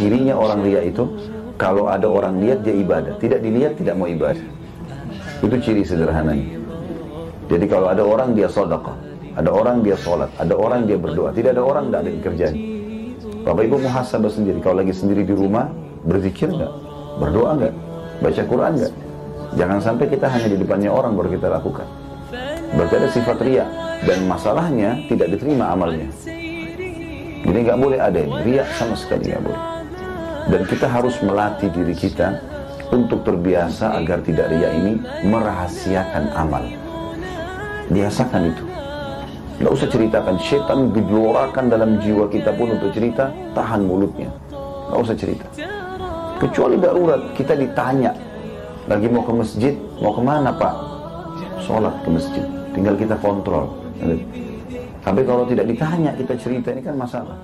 cirinya orang ria itu kalau ada orang lihat dia ibadah, tidak dilihat tidak mau ibadah. Itu ciri sederhananya. Jadi kalau ada orang dia sedekah, ada orang dia sholat, ada orang dia berdoa, tidak ada orang tidak ada kerjaan. Bapak Ibu muhasabah sendiri, kalau lagi sendiri di rumah, berzikir nggak? Berdoa nggak? Baca Quran nggak? Jangan sampai kita hanya di depannya orang baru kita lakukan. Berarti ada sifat ria dan masalahnya tidak diterima amalnya. Jadi nggak boleh ada ini, ria sama sekali nggak boleh. Dan kita harus melatih diri kita untuk terbiasa agar tidak ria ini merahasiakan amal. Biasakan itu. Nggak usah ceritakan, setan digelorakan dalam jiwa kita pun untuk cerita, tahan mulutnya. Nggak usah cerita. Kecuali darurat, kita ditanya, lagi mau ke masjid, mau ke mana pak? Sholat ke masjid, tinggal kita kontrol. Tapi kalau tidak ditanya, kita cerita, ini kan masalah.